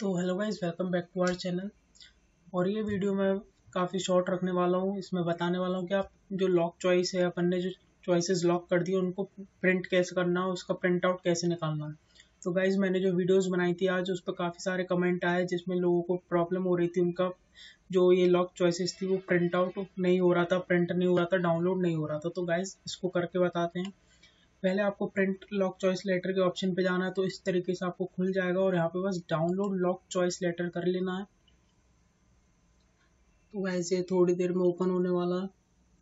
तो hello guys welcome back to our channel और ये वीडियो मैं काफ़ी शॉर्ट रखने वाला हूँ। इसमें बताने वाला हूँ कि आप जो लॉक चॉइस है, अपन ने जो चॉइसेस लॉक कर दिए, उनको प्रिंट कैसे करना है, उसका प्रिंट आउट कैसे निकालना है। तो गाइज़ मैंने जो वीडियोस बनाई थी आज, उस पर काफ़ी सारे कमेंट आए, जिसमें लोगों को प्रॉब्लम हो रही थी। उनका जो ये लॉक चॉइसेस थी, वो प्रिंट आउट नहीं हो रहा था प्रिंट नहीं हो रहा था डाउनलोड नहीं हो रहा था। तो गाइज़ इसको करके बताते हैं। पहले आपको प्रिंट लॉक चॉइस लेटर के ऑप्शन पे जाना है तो इस तरीके से आपको खुल जाएगा और यहाँ पे बस डाउनलोड लॉक चॉइस लेटर कर लेना है। तो वैसे थोड़ी देर में ओपन होने वाला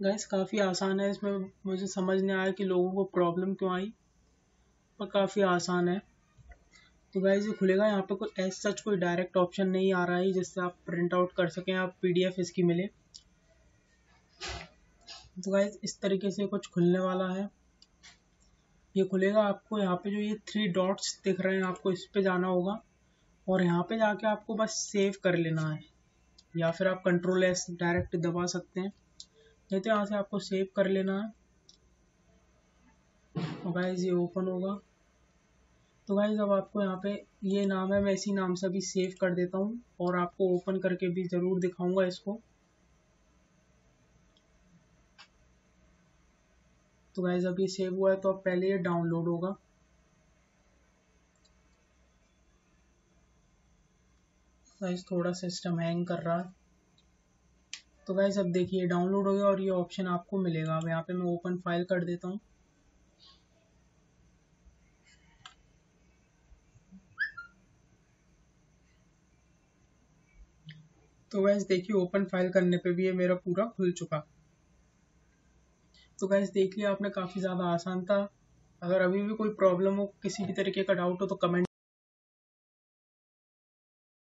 गैस काफ़ी आसान है इसमें। मुझे समझ नहीं आया कि लोगों को प्रॉब्लम क्यों आई, पर काफ़ी आसान है। तो गैस ये खुलेगा। यहाँ पे कोई एज सच कोई डायरेक्ट ऑप्शन नहीं आ रहा है जिससे आप प्रिंट आउट कर सकें, आप पीडीएफ इसकी मिले। तो गैस इस तरीके से कुछ खुलने वाला है। ये खुलेगा आपको, यहाँ पे जो ये थ्री डॉट्स दिख रहे हैं, आपको इस पे जाना होगा। और यहाँ पे जाके आपको बस सेव कर लेना है। या फिर आप कंट्रोल एस डायरेक्ट दबा सकते हैं। नहीं तो यहाँ से आपको सेव कर लेना है। और गाइज़ ये ओपन होगा। तो गाइज़ अब आपको यहाँ पे ये नाम है, मैं इसी नाम से अभी सेव कर देता हूँ। और आपको ओपन करके भी ज़रूर दिखाऊँगा इसको। तो गाइज़ अभी सेव हुआ है तो अब पहले ये डाउनलोड होगा। गाइज़ थोड़ा सिस्टम हैंग कर रहा है। तो गाइज़ अब देखिए डाउनलोड हो गया और ये ऑप्शन आपको मिलेगा। अब यहाँ पे मैं ओपन फ़ाइल कर देता हूँ। तो गैस देखिए ओपन फ़ाइल करने पे भी ये मेरा पूरा खुल चुका। तो गैस देख लिया आपने, काफ़ी ज़्यादा आसान था। अगर अभी भी कोई प्रॉब्लम हो, किसी भी तरीके का डाउट हो तो कमेंट